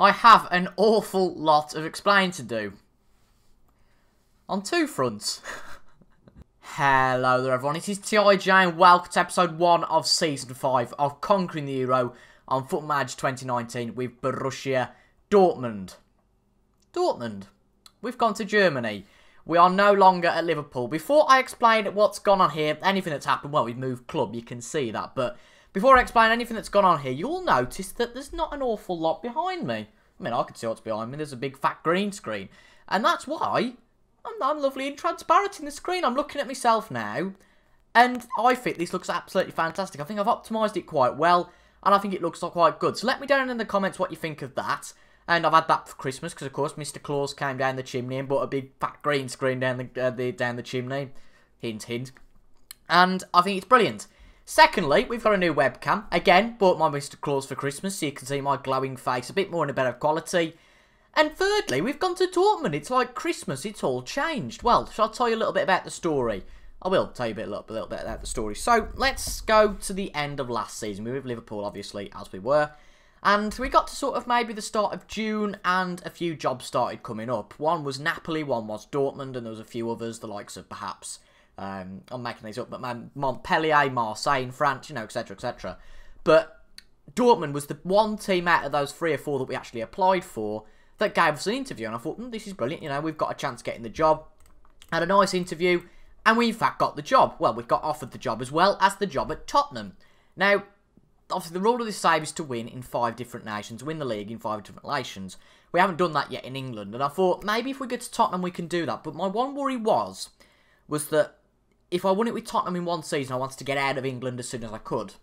I have an awful lot of explaining to do. On two fronts. Hello there everyone, it is TIJ and welcome to episode 1 of season 5 of Conquering the Euro on Football Manager 2019 with Borussia Dortmund. Dortmund. We've gone to Germany. We are no longer at Liverpool. Before I explain what's gone on here, anything that's happened, well, we've moved club, you can see that, but before I explain anything that's gone on here, you'll notice that there's not an awful lot behind me. I mean, I can see what's behind me. There's a big fat green screen. And that's why I'm, I'm lovely and transparent in the screen. I'm looking at myself now. And I think this looks absolutely fantastic. I think I've optimised it quite well. And I think it looks quite good. So let me down in the comments what you think of that. And I've had that for Christmas because, of course, Mr. Claus came down the chimney and brought a big fat green screen down the, uh, the down the chimney. Hint, hint. And I think it's brilliant. Secondly, we've got a new webcam. Again, bought my Mr. Claus for Christmas so you can see my glowing face a bit more in a better quality. And thirdly, we've gone to Dortmund. It's like Christmas. It's all changed. Well, shall I tell you a little bit about the story? I will tell you a, bit, a, little, a little bit about the story. So, let's go to the end of last season. We were with Liverpool, obviously, as we were. And we got to sort of maybe the start of June and a few jobs started coming up. One was Napoli, one was Dortmund, and there was a few others, the likes of perhaps um, I'm making these up, but Montpellier, Marseille in France, you know, etc., etc. But Dortmund was the one team out of those three or four that we actually applied for that gave us an interview, and I thought, mm, this is brilliant. You know, we've got a chance getting the job. Had a nice interview, and we in fact got the job. Well, we got offered the job as well as the job at Tottenham. Now, obviously, the rule of this save is to win in five different nations, win the league in five different nations. We haven't done that yet in England, and I thought maybe if we get to Tottenham, we can do that. But my one worry was, was that if I won it with Tottenham in one season, I wanted to get out of England as soon as I could.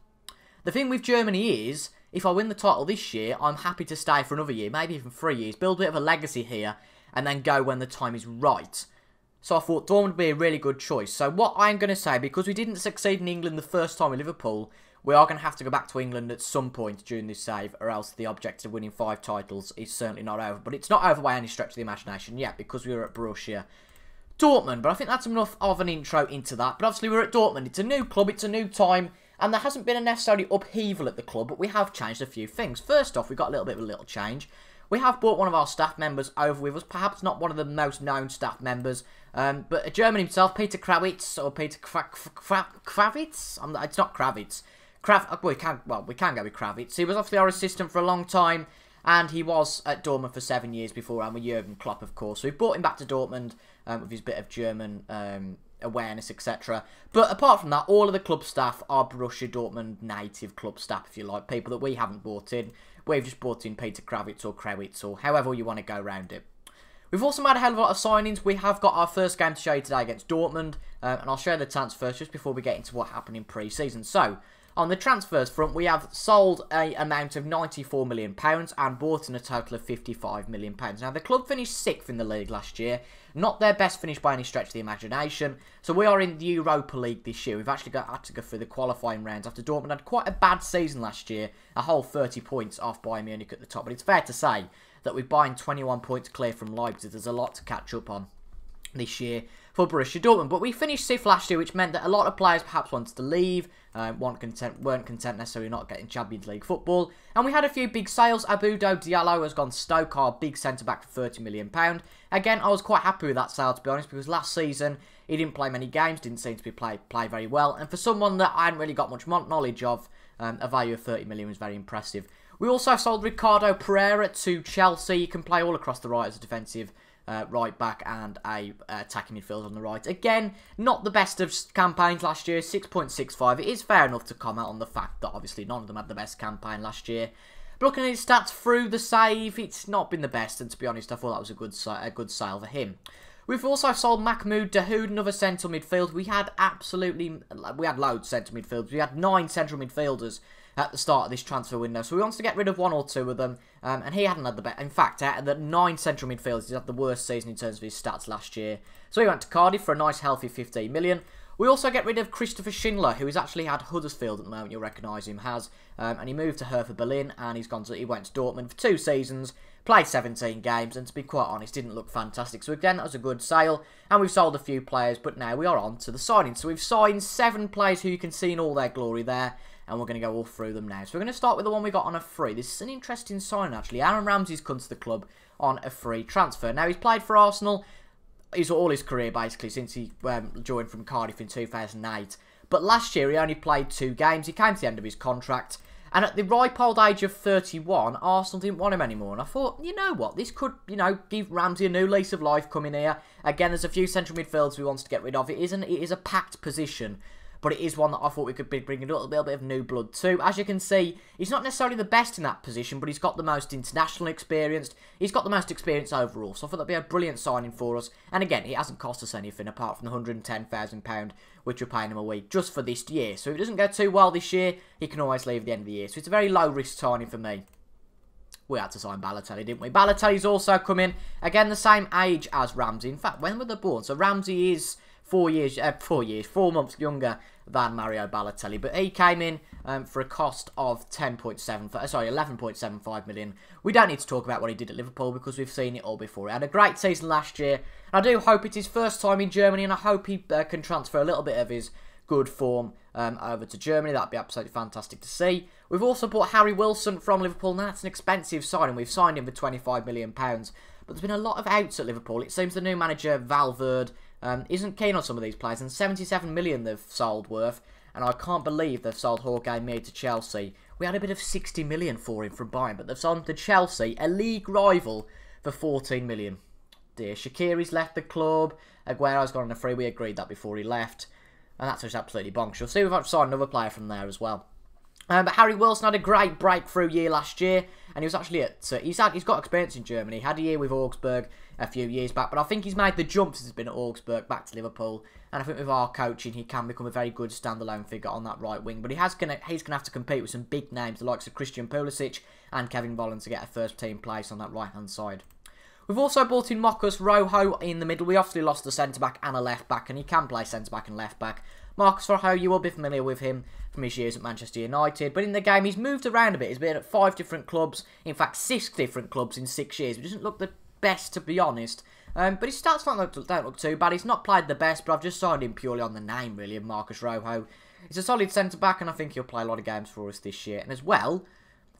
The thing with Germany is, if I win the title this year, I'm happy to stay for another year, maybe even three years, build a bit of a legacy here, and then go when the time is right. So I thought Dortmund would be a really good choice. So what I'm going to say, because we didn't succeed in England the first time with Liverpool, we are going to have to go back to England at some point during this save, or else the objective of winning five titles is certainly not over. But it's not over by any stretch of the imagination yet, because we were at Borussia Dortmund, but I think that's enough of an intro into that. But obviously we're at Dortmund. It's a new club, it's a new time, and there hasn't been a necessarily upheaval at the club, but we have changed a few things. First off, we've got a little bit of a little change. We have brought one of our staff members over with us, perhaps not one of the most known staff members, um, but a German himself, Peter Krawitz, or Peter Kra Kra Kravitz? I'm, it's not Kravitz. Krav well, we can, well, we can go with Kravitz. He was obviously our assistant for a long time, and he was at Dortmund for seven years before, and with Jurgen Klopp, of course. So we brought him back to Dortmund um, with his bit of German um, awareness, etc. But apart from that, all of the club staff are Borussia Dortmund native club staff, if you like, people that we haven't brought in. We've just brought in Peter Kravitz or Kravitz or however you want to go around it. We've also made a hell of a lot of signings. We have got our first game to show you today against Dortmund, um, and I'll show you the transfers just before we get into what happened in pre-season. So, on the transfers front, we have sold a amount of £94 million and bought in a total of £55 million. Now, the club finished sixth in the league last year. Not their best finish by any stretch of the imagination. So we are in the Europa League this year. We've actually got had to go through the qualifying rounds after Dortmund had quite a bad season last year. A whole 30 points off Bayern Munich at the top. But it's fair to say that we're buying 21 points clear from Leipzig. There's a lot to catch up on this year for Borussia Dortmund. But we finished fifth last year, which meant that a lot of players perhaps wanted to leave, uh, weren't content, weren't content necessarily not getting Champions League football. And we had a few big sales. Abdou Diallo has gone Stoke, our big centre back for £30 million. Again, I was quite happy with that sale, to be honest, because last season he didn't play many games, didn't seem to be play, play very well. And for someone that I hadn't really got much knowledge of, um, a value of 30 million was very impressive. We also sold Ricardo Pereira to Chelsea. He can play all across the right as a defensive uh, right back and a uh, attacking midfield on the right. Again, not the best of campaigns last year, 6.65. It is fair enough to comment on the fact that obviously none of them had the best campaign last year. But looking at his stats through the save, it's not been the best, and to be honest, I thought that was a good a good sale for him. We've also sold Mahmoud Dahoud, another central midfield. We had absolutely, we had loads of central midfielders. We had nine central midfielders at the start of this transfer window. So he wants to get rid of one or two of them, um, and he hadn't had the best. In fact, out of the nine central midfielders, he had the worst season in terms of his stats last year. So he went to Cardiff for a nice, healthy 15 million. We also get rid of Christopher Schindler, who has actually had Huddersfield at the moment. You'll recognise him, has, um, and he moved to Hertha Berlin, and he's gone to he went to Dortmund for two seasons, played 17 games, and to be quite honest, didn't look fantastic. So again, that was a good sale, and we've sold a few players, but now we are on to the signing. So we've signed seven players who you can see in all their glory there. And we're going to go all through them now. So we're going to start with the one we got on a free. This is an interesting sign, actually. Aaron Ramsey's come to the club on a free transfer. Now, he's played for Arsenal his all his career, basically, since he um, joined from Cardiff in 2008. But last year, he only played two games. He came to the end of his contract. And at the ripe old age of 31, Arsenal didn't want him anymore. And I thought, you know what, this could, you know, give Ramsey a new lease of life coming here. Again, there's a few central midfielders we wants to get rid of. It isn't. It is a packed position but it is one that I thought we could be bringing a little, bit of new blood to. As you can see, he's not necessarily the best in that position, but he's got the most international experience. He's got the most experience overall, so I thought that'd be a brilliant signing for us. And again, it hasn't cost us anything apart from the £110,000 which we're paying him a week just for this year. So if it doesn't go too well this year, he can always leave at the end of the year. So it's a very low risk signing for me we had to sign Balotelli, didn't we? Balotelli's also come in, again, the same age as Ramsey. In fact, when were they born? So Ramsey is four years, uh, four years, four months younger than Mario Balotelli. But he came in um, for a cost of 10.7, uh, sorry, 11.75 million. We don't need to talk about what he did at Liverpool because we've seen it all before. He had a great season last year. And I do hope it's his first time in Germany, and I hope he uh, can transfer a little bit of his good form um, over to Germany. That'd be absolutely fantastic to see. We've also bought Harry Wilson from Liverpool. Now, that's an expensive signing. We've signed him for £25 million. But there's been a lot of outs at Liverpool. It seems the new manager, Valverde, um, isn't keen on some of these players, and 77 million they've sold worth, and I can't believe they've sold Jorge Mir to Chelsea. We had a bit of 60 million for him from Bayern, but they've sold him to Chelsea, a league rival, for 14 million. Xherdan Shaqiri's left the club. Aguero's gone on a free. We agreed that before he left. And that's just absolutely bonkers. You'll see we've signed another player from there as well. Um, but Harry Wilson had a great breakthrough year last year, and he was actually at. Uh, he's had he's got experience in Germany. He had a year with Augsburg a few years back, but I think he's made the jump since he's been at Augsburg back to Liverpool. And I think with our coaching, he can become a very good standalone figure on that right wing. But he has gonna he's gonna have to compete with some big names, the likes of Christian Pulisic and Kevin Volland to get a first team place on that right hand side. We've also brought in Marcos Rojo in the middle. We obviously lost a centre back and a left back, and he can play centre back and left back. Marcos Rojo, you will be familiar with him from his years at Manchester United, but in the game he's moved around a bit. He's been at five different clubs, in fact six different clubs in six years, which doesn't look the best to be honest. Um, but his stats don't look, don't look too bad. He's not played the best, but I've just signed him purely on the name, really, of Marcos Rojo. He's a solid centre back, and I think he'll play a lot of games for us this year. And as well,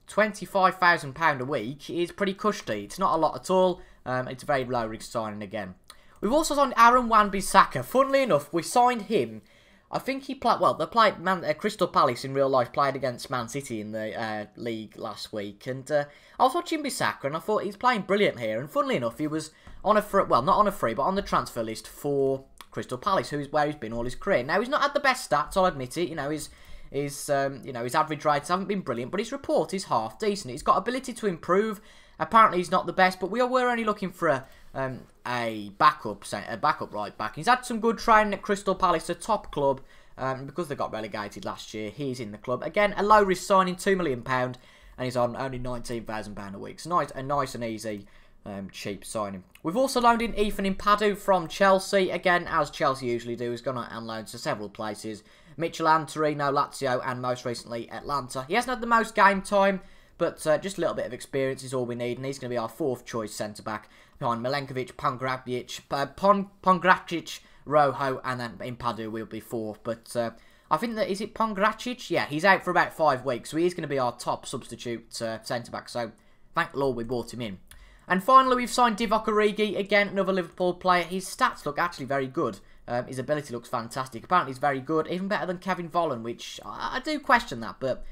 £25,000 a week is pretty cushy. It's not a lot at all. Um, it's a very low risk signing again. We've also signed Aaron Wan-Bissaka. Funnily enough, we signed him I think he played well. They played Man, uh, Crystal Palace in real life. Played against Man City in the uh, league last week, and uh, I was watching Bissaka, and I thought he's playing brilliant here. And funnily enough, he was on a free, well, not on a free, but on the transfer list for Crystal Palace, who's where he's been all his career. Now he's not had the best stats, I'll admit it. You know, his his um, you know his average rates haven't been brilliant, but his report is half decent. He's got ability to improve. Apparently, he's not the best, but we we're only looking for a um, a backup a backup right back. He's had some good training at Crystal Palace, a top club. Um, because they got relegated last year, he's in the club. Again, a low risk signing, £2 million, and he's on only £19,000 a week. So nice, a nice and easy, um, cheap signing. We've also loaned in Ethan Ampadu from Chelsea. Again, as Chelsea usually do, he's gone out and loaned to several places. Mechelen, Torino, Lazio, and most recently Atalanta. He hasn't had the most game time, but uh, just a little bit of experience is all we need, and he's going to be our fourth choice centre back behind Milenkovic, Pongracic, uh, Pon Pongracic, Rojo, and then Ampadu will be fourth. But uh, I think that, is it Pongracic? Yeah, he's out for about five weeks, so he's going to be our top substitute uh, centre-back. So thank Lord we brought him in. And finally, we've signed Divock Origi, again, another Liverpool player. His stats look actually very good. Um, his ability looks fantastic. Apparently, he's very good, even better than Kevin Volland, which I, I do question that, but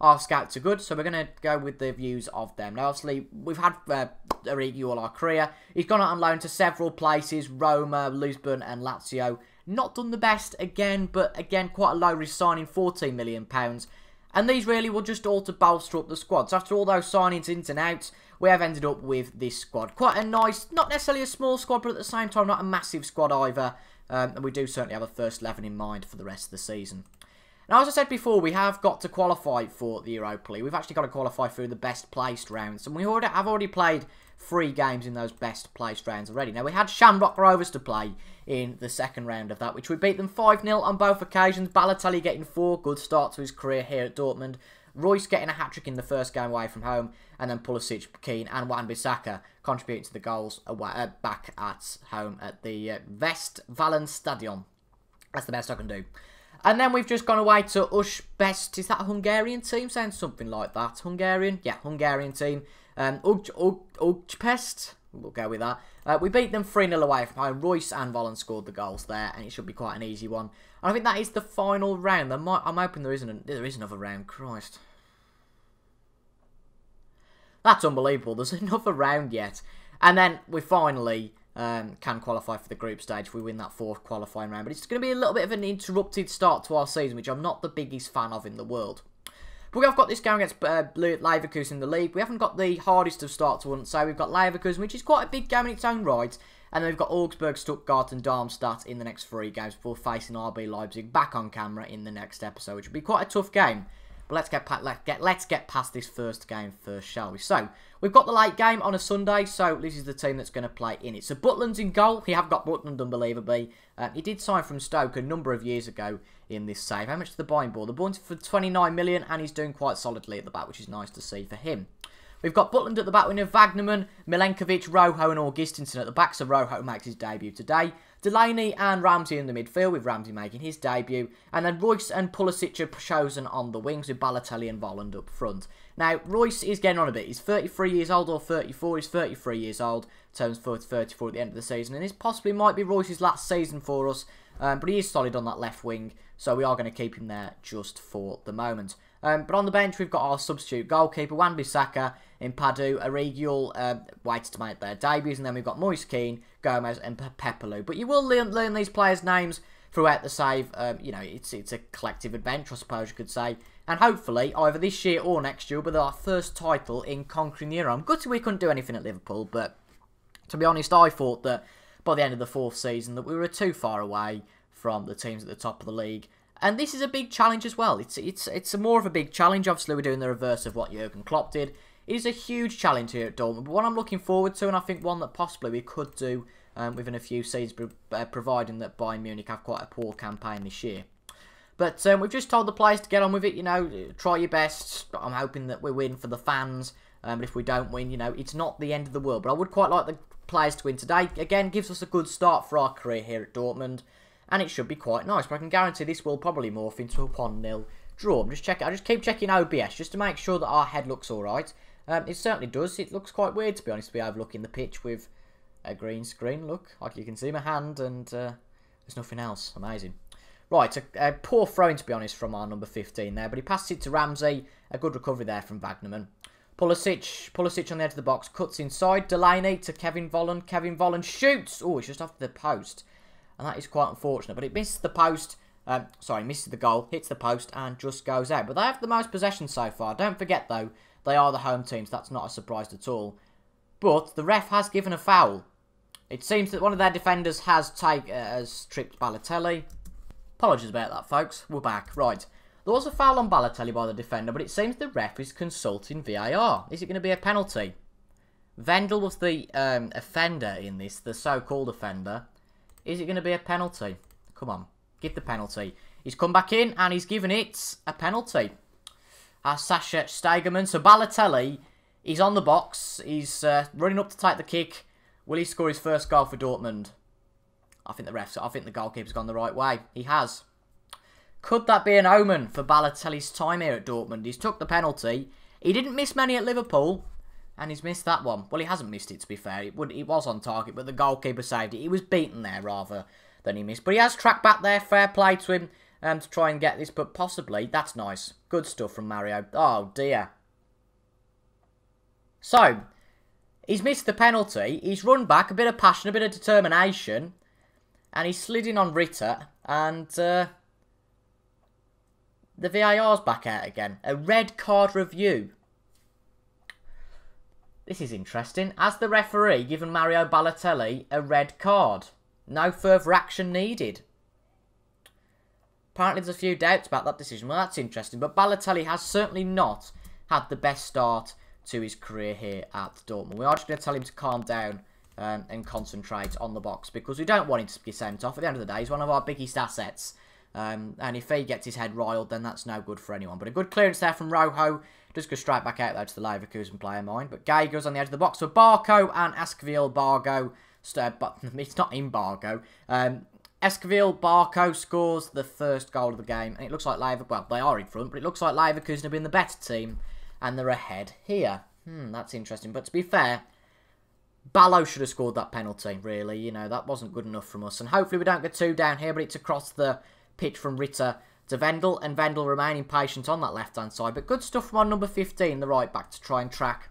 our scouts are good, so we're going to go with the views of them. Now, obviously, we've had uh, Origi all our career. He's gone out on loan to several places, Roma, Lisbon and Lazio. Not done the best again, but again, quite a low risk signing, £14 million. And these really will just all to bolster up the squad. So after all those signings ins and outs, we have ended up with this squad. Quite a nice, not necessarily a small squad, but at the same time, not a massive squad either. Um, and we do certainly have a first 11 in mind for the rest of the season. Now, as I said before, we have got to qualify for the Europa League. We've actually got to qualify through the best placed rounds. And we already have already played three games in those best placed rounds already. Now, we had Shamrock Rovers to play in the second round of that, which we beat them 5-0 on both occasions. Balotelli getting four, good start to his career here at Dortmund. Reus getting a hat-trick in the first game away from home, and then Pulisic, Kean and Wan-Bissaka contributing to the goals away, uh, back at home at the uh, Westfalenstadion. That's the best I can do. And then we've just gone away to Ush Best. Is that a Hungarian team? Sounds something like that. Hungarian? Yeah, Hungarian team. Um, Ujpest. We'll go with that. Uh, we beat them 3-0 away from home. Reus and Volland scored the goals there, and it should be quite an easy one. And I think that is the final round. Might, I'm hoping there isn't. A, there is another round. Christ. That's unbelievable. There's another round yet. And then we finally um, can qualify for the group stage if we win that fourth qualifying round. But it's going to be a little bit of an interrupted start to our season, which I'm not the biggest fan of in the world. But we have got this game against uh, Leverkusen in the league. We haven't got the hardest of starts, I wouldn't. We've got Leverkusen, which is quite a big game in its own right. And then we've got Augsburg, Stuttgart and Darmstadt in the next three games before facing RB Leipzig back on camera in the next episode, which will be quite a tough game. But let's get, let's get let's get past this first game first, shall we? So we've got the late game on a Sunday. So this is the team that's going to play in it. So Butland's in goal. He have got Butland, unbelievably. Uh, he did sign from Stoke a number of years ago in this save. How much did the buying ball? The buying for 29 million, and he's doing quite solidly at the back, which is nice to see for him. We've got Butland at the back. We have Wagnerman, Milenkovic, Rojo and Augustinsson at the back. So Rojo makes his debut today. Delaney and Ramsey in the midfield, with Ramsey making his debut. And then Reus and Pulisic are chosen on the wings, with Balotelli and Volland up front. Now, Reus is getting on a bit. He's 33 years old or 34. He's 33 years old, turns 34 at the end of the season. And this possibly might be Reus's last season for us. Um, but he is solid on that left wing, so we are going to keep him there just for the moment. Um, but on the bench, we've got our substitute goalkeeper, Wan-Bissaka, Padu, Arigiel, uh, waited to make their debuts, and then we've got Moise Kean, Gomez, and Pepelu. But you will learn, learn these players' names throughout the save. Um, you know, it's it's a collective adventure, I suppose you could say. And hopefully, either this year or next year, will be our first title in conquering the Euro. I'm gutted we couldn't do anything at Liverpool, but to be honest, I thought that by the end of the fourth season that we were too far away from the teams at the top of the league. And this is a big challenge as well. It's it's it's more of a big challenge. Obviously, we're doing the reverse of what Jurgen Klopp did. It is a huge challenge here at Dortmund, but one I'm looking forward to, and I think one that possibly we could do um, within a few seasons, uh, providing that Bayern Munich have quite a poor campaign this year. But um, we've just told the players to get on with it. You know, try your best. I'm hoping that we win for the fans. Um, but if we don't win, you know, it's not the end of the world. But I would quite like the players to win today. Again, gives us a good start for our career here at Dortmund and it should be quite nice. But I can guarantee this will probably morph into a 1-0 draw. I'm just checking. I just keep checking OBS just to make sure that our head looks all right. Um, it certainly does. It looks quite weird to be honest to be overlooking the pitch with a green screen. Look, like you can see my hand, and uh, there's nothing else. Amazing. Right, a, a poor throw to be honest from our number 15 there, but he passes it to Ramsey. A good recovery there from Wagnerman. Pulisic, Pulisic on the edge of the box, cuts inside. Delaney to Kevin Volland. Kevin Volland shoots. Oh, it's just off the post and that is quite unfortunate. But it misses the post, um, sorry, misses the goal, hits the post, and just goes out. But they have the most possession so far. Don't forget, though, they are the home teams. That's not a surprise at all. But the ref has given a foul. It seems that one of their defenders has take, uh, has tripped Balotelli. Apologies about that, folks. We're back. Right. There was a foul on Balotelli by the defender, but it seems the ref is consulting VAR. Is it going to be a penalty? Wendell was the um, offender in this, the so-called offender. Is it going to be a penalty? Come on, give the penalty. He's come back in and he's given it a penalty. Uh, Sascha Stegemann. So Balotelli, he's on the box. He's uh, running up to take the kick. Will he score his first goal for Dortmund? I think the refs, I think the goalkeeper's gone the right way. He has. Could that be an omen for Balotelli's time here at Dortmund? He's took the penalty. He didn't miss many at Liverpool. And he's missed that one. Well, he hasn't missed it, to be fair. It, would, was on target, but the goalkeeper saved it. He was beaten there, rather, than he missed. But he has tracked back there. Fair play to him um, to try and get this. But possibly, that's nice. Good stuff from Mario. Oh, dear. So, he's missed the penalty. He's run back. A bit of passion, a bit of determination. And he's slid in on Ritter. And... Uh, the VAR's back out again. A red card review. This is interesting. Has the referee given Mario Balotelli a red card? No further action needed. Apparently there's a few doubts about that decision. Well, that's interesting. But Balotelli has certainly not had the best start to his career here at Dortmund. We are just going to tell him to calm down um, and concentrate on the box because we don't want him to be sent off. At the end of the day, he's one of our biggest assets. Um, and if he gets his head riled, then that's no good for anyone. But a good clearance there from Rojo. Does go straight back out there to the Leverkusen player mind. But Gay goes on the edge of the box for Barco and Askville Bargo. Uh, but it's not embargo. Um, Ezequiel Barco scores the first goal of the game, and it looks like Lever. Well, they are in front, but it looks like Leverkusen have been the better team, and they're ahead here. Hmm, that's interesting. But to be fair, Ballo should have scored that penalty. Really, you know that wasn't good enough from us, and hopefully we don't get two down here. But it's across the pitch from Ritter to Wendell, and Wendell remaining patient on that left hand side. But good stuff from our number 15, the right back, to try and track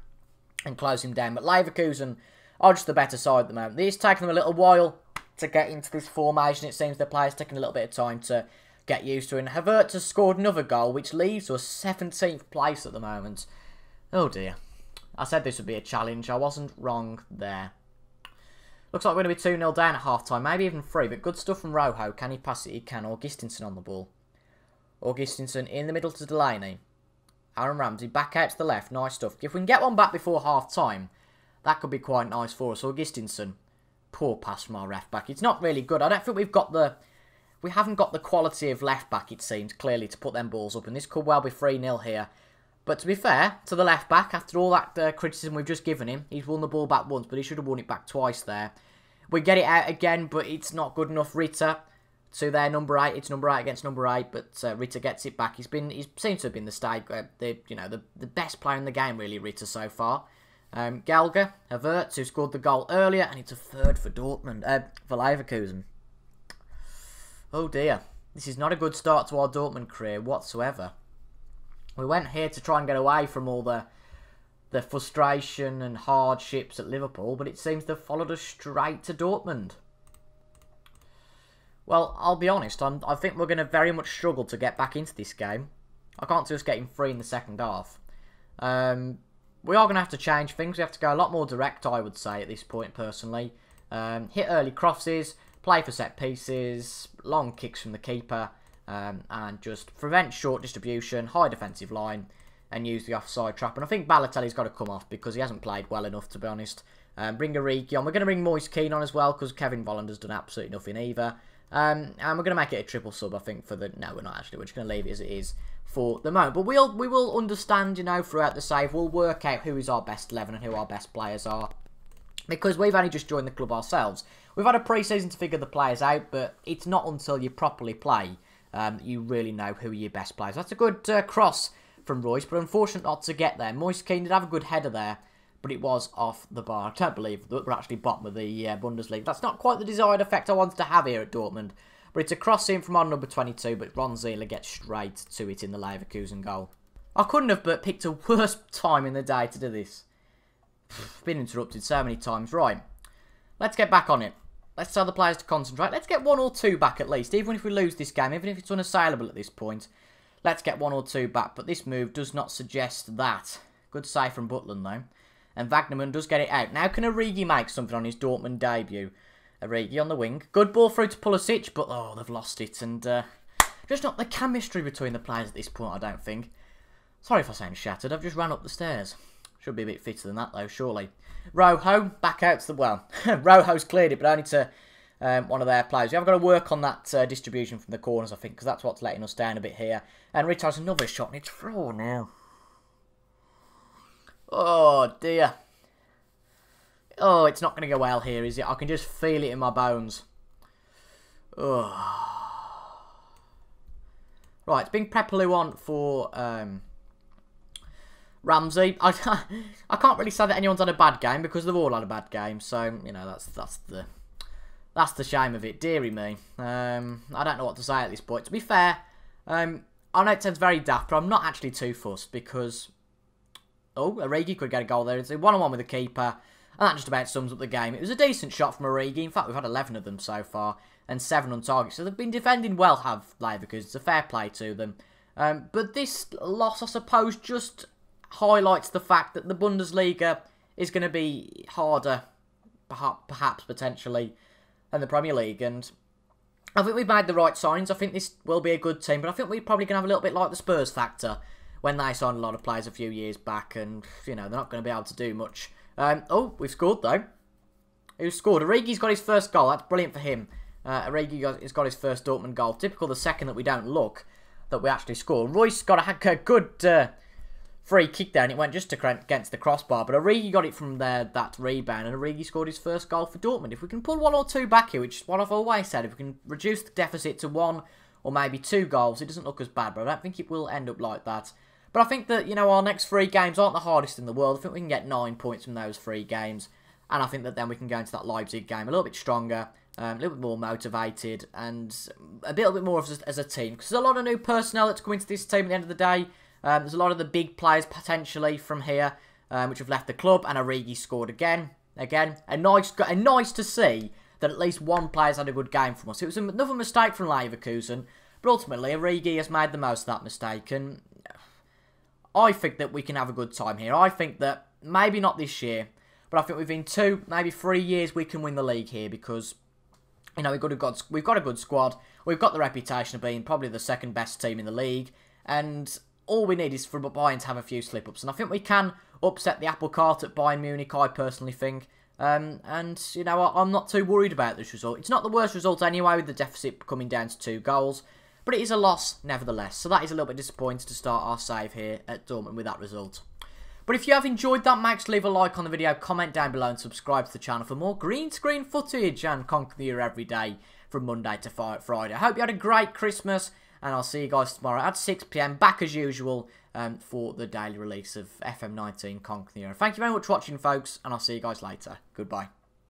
and close him down. But Leverkusen are just the better side at the moment. It's taken them a little while to get into this formation. It seems the players taking a little bit of time to get used to it. And Havertz has scored another goal, which leaves us 17th place at the moment. Oh dear. I said this would be a challenge. I wasn't wrong there. Looks like we're going to be 2-0 down at half-time, maybe even 3, but good stuff from Rojo. Can he pass it? He can. Augustinsson on the ball. Augustinsson in the middle to Delaney. Aaron Ramsey back out to the left. Nice stuff. If we can get one back before half-time, that could be quite nice for us. Augustinsson Poor pass from our left back. It's not really good. I don't think we've got the... We haven't got the quality of left back, it seems, clearly, to put them balls up. And this could well be 3-0 here. But to be fair to the left back, after all that uh, criticism we've just given him, he's won the ball back once, but he should have won it back twice there. We get it out again, but it's not good enough. Ritter to their number eight. It's number eight against number eight, but uh, Ritter gets it back. He's been, he seems to have been the stag, uh, the you know, the the best player in the game really, Ritter so far. Um, Gelger, Havertz, who scored the goal earlier, and it's a third for Dortmund, uh, for Leverkusen. Oh dear, this is not a good start to our Dortmund career whatsoever. We went here to try and get away from all the the frustration and hardships at Liverpool, but it seems they've followed us straight to Dortmund. Well, I'll be honest, I'm, I think we're going to very much struggle to get back into this game. I can't see us getting free in the second half. Um, we are going to have to change things. We have to go a lot more direct, I would say, at this point, personally. Um, hit early crosses, play for set pieces, long kicks from the keeper, um, and just prevent short distribution, high defensive line, and use the offside trap. And I think Balotelli's got to come off because he hasn't played well enough, to be honest. Um, bring Origi on. We're going to bring Moise Kean on as well because Kevin Vollander's done absolutely nothing either. Um, and we're going to make it a triple sub, I think, for the... No, we're not actually. We're just going to leave it as it is for the moment. But we'll we will understand, you know, throughout the save. We'll work out who is our best 11 and who our best players are. Because we've only just joined the club ourselves. We've had a pre-season to figure the players out, but it's not until you properly play um, you really know who are your best players. That's a good uh, cross from Reus, but unfortunate not to get there. Moise Kean did have a good header there, but it was off the bar. I don't believe that we're actually bottom of the uh, Bundesliga. That's not quite the desired effect I wanted to have here at Dortmund. But it's a cross in from our number 22, but Ron Zieler gets straight to it in the Leverkusen goal. I couldn't have but picked a worse time in the day to do this. Been interrupted so many times. Right, let's get back on it. Let's tell the players to concentrate. Let's get one or two back at least. Even if we lose this game, even if it's unassailable at this point, let's get one or two back. But this move does not suggest that. Good save from Butland, though. And Wagnerman does get it out. Now can Origi make something on his Dortmund debut? Origi on the wing. Good ball through to Pulisic, but oh, they've lost it. And uh, just not the chemistry between the players at this point, I don't think. Sorry if I sound shattered. I've just ran up the stairs. Should be a bit fitter than that, though, surely. Rojo, back out to the... Well, Rojo's cleared it, but only to um, one of their players. We have got to work on that uh, distribution from the corners, I think, because that's what's letting us down a bit here. And Rich another shot, and it's 4 now. Oh, dear. Oh, it's not going to go well here, is it? I can just feel it in my bones. Oh. Right, it's been Pepelu on for um, Ramsey. I, I can't really say that anyone's had a bad game because they've all had a bad game. So, you know, that's that's the that's the shame of it. dearie me. Um, I don't know what to say at this point. To be fair, um, I know it sounds very daft, but I'm not actually too fussed because... Oh, Origi could get a goal there. It's a one-on-one with the keeper. And that just about sums up the game. It was a decent shot from Origi. In fact, we've had 11 of them so far. And 7 on target. So they've been defending well, have Leverkusen. It's a fair play to them. Um, but this loss, I suppose, just highlights the fact that the Bundesliga is going to be harder, perhaps, potentially, than the Premier League. And I think we've made the right signs. I think this will be a good team. But I think we're probably going to have a little bit like the Spurs factor when they signed a lot of players a few years back. And, you know, they're not going to be able to do much um, oh, we've scored though. Who scored? Origi's got his first goal. That's brilliant for him. Uh, Origi has got his first Dortmund goal. Typical the second that we don't look that we actually score. Reus got a, a good uh, free kick there and it went just to against the crossbar. But Origi got it from there, that rebound and Origi scored his first goal for Dortmund. If we can pull one or two back here, which is what I've always said, if we can reduce the deficit to one or maybe two goals, it doesn't look as bad. But I don't think it will end up like that. But I think that, you know, our next three games aren't the hardest in the world. I think we can get nine points from those three games. And I think that then we can go into that Leipzig game a little bit stronger, um, a little bit more motivated, and a little bit more as, as a team. Because there's a lot of new personnel that's coming to this team at the end of the day. Um, there's a lot of the big players potentially from here, um, which have left the club, and Origi scored again. Again, a nice, a nice to see that at least one player's had a good game from us. It was another mistake from Leverkusen, but ultimately Origi has made the most of that mistake, and I think that we can have a good time here. I think that maybe not this year, but I think within two, maybe three years, we can win the league here because you know we've got a good we've got a good squad. We've got the reputation of being probably the second best team in the league, and all we need is for Bayern to have a few slip ups, and I think we can upset the apple cart at Bayern Munich. I personally think. Um, and, you know, I'm not too worried about this result. It's not the worst result anyway, with the deficit coming down to two goals. But it is a loss, nevertheless. So that is a little bit disappointing to start our save here at Dortmund with that result. But if you have enjoyed that, sure leave a like on the video, comment down below and subscribe to the channel for more green screen footage and Conquer the Euro every day from Monday to Friday. I hope you had a great Christmas and I'll see you guys tomorrow at 6pm back as usual um, for the daily release of FM19 Conquer. Thank you very much for watching folks and I'll see you guys later. Goodbye.